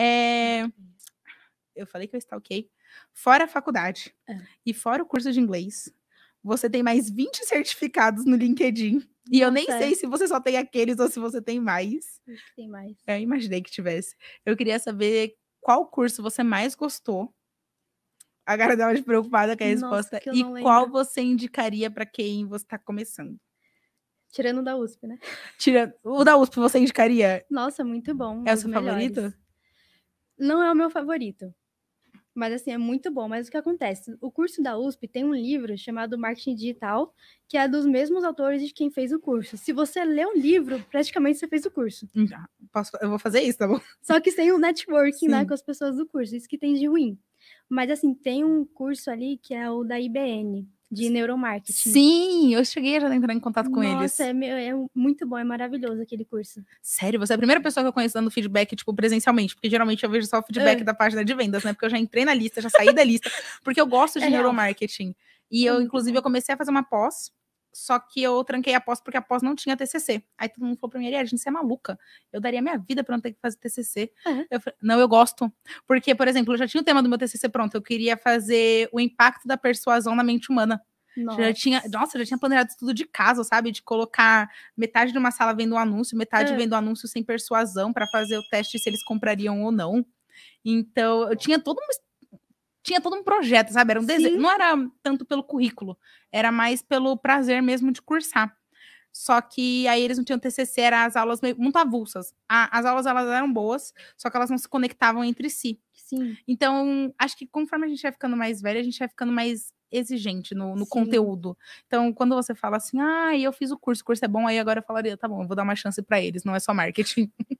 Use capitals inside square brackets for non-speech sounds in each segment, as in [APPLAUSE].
É, eu falei que eu stalkei. Fora a faculdade É. e fora o curso de inglês, você tem mais 20 certificados no LinkedIn. E eu nem Nossa, é. sei se você só tem aqueles ou se você tem mais. Tem mais. Eu imaginei que tivesse. Eu queria saber qual curso você mais gostou. A cara dela de preocupada com a Nossa, resposta. eu E qual lembro. você indicaria para quem você está começando? Tirando da USP, né? Tira... O da USP você indicaria? Nossa, muito bom. É o seu favorito? Não é o meu favorito. Mas assim, é muito bom. Mas o que acontece? O curso da USP tem um livro chamado Marketing Digital, que é dos mesmos autores de quem fez o curso. Se você lê o livro, praticamente você fez o curso. Hum, Posso... Eu vou fazer isso, tá bom? Só que sem o networking, né, com as pessoas do curso. Isso que tem de ruim. Mas assim, tem um curso ali que é o da IBN, de neuromarketing. Sim, eu cheguei a já entrar em contato com eles. Nossa, é, meu- é muito bom, é maravilhoso aquele curso. Sério, você é a primeira pessoa que eu conheço dando feedback, tipo, presencialmente, porque geralmente eu vejo só o feedback É. da página de vendas, né? Porque eu já entrei na lista, já saí da lista, porque eu gosto de É real. neuromarketing. E É eu, muito inclusive, eu comecei a fazer uma pós, só que eu tranquei a pós porque a pós não tinha TCC. Aí todo mundo falou pra mim, Ariadne, você é maluca. Eu daria minha vida pra não ter que fazer TCC. É. Eu falei, não, eu gosto. Porque, por exemplo, eu já tinha o tema do meu TCC pronto. Eu queria fazer o impacto da persuasão na mente humana. Nossa. Já tinha, nossa, eu já tinha planejado tudo de casa, sabe? De colocar metade de uma sala vendo um anúncio, metade É. vendo anúncio sem persuasão para fazer o teste se eles comprariam ou não. Então, eu tinha todo um tinha todo um projeto, sabe? Era um desejo, não era tanto pelo currículo, era mais pelo prazer mesmo de cursar. Só que aí eles não tinham TCC, eram as aulas meio, muito avulsas. A- as aulas elas eram boas, só que elas não se conectavam entre si. Sim. Então, acho que conforme a gente vai ficando mais velha, a gente vai ficando mais exigente no, no conteúdo. Então, quando você fala assim, ah, eu fiz o curso, o curso é bom, aí agora eu falaria, tá bom, eu vou dar uma chance pra eles, não é só marketing. [LAUGHS]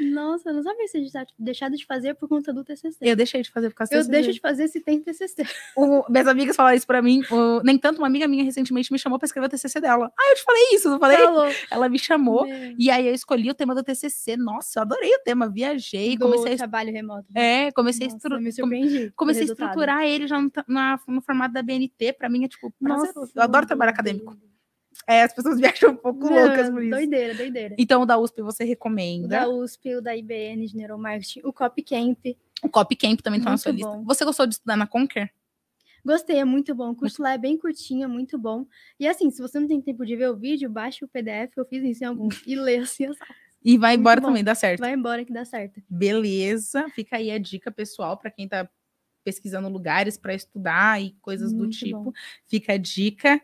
Nossa, eu não sabia se a gente tá deixado de fazer por conta do TCC. Eu deixei de fazer por causa Eu desse deixo de fazer se tem TCC. o, minhas amigas falaram isso pra mim. o- nem tanto, uma amiga minha recentemente me chamou pra escrever o TCC dela. Ah, eu te falei isso, não falei? Falou. Ela me chamou. Meu, E aí eu escolhi o tema do TCC. Nossa, eu adorei o tema. Viajei, do comecei a, trabalho remoto. é, comecei a Nossa, estru- eu o comecei a estruturar ele já no, na- no formato da BNT. Pra mim é tipo. Nossa, eu adoro trabalho acadêmico. É, as pessoas me [LAUGHS] acham um pouco loucas Não, por isso. Doideira, doideira. Então, o da USP você O recomenda. da USP, o da IBN de Neuromarketing, o Copy Camp. O Copy Camp também tá na Muito sua lista. bom. Você gostou de estudar na Conquer? Gostei, é muito bom. O curso lá é bem curtinho, é muito bom. E assim, se você não tem tempo de ver o vídeo, baixa o PDF, eu fiz isso em alguns, [LAUGHS] e lê assim, as. E vai Muito embora bom. também, dá certo. vai embora que dá certo. Beleza, fica aí a dica pessoal para quem tá pesquisando lugares para estudar e coisas do Muito tipo. bom. Fica a dica.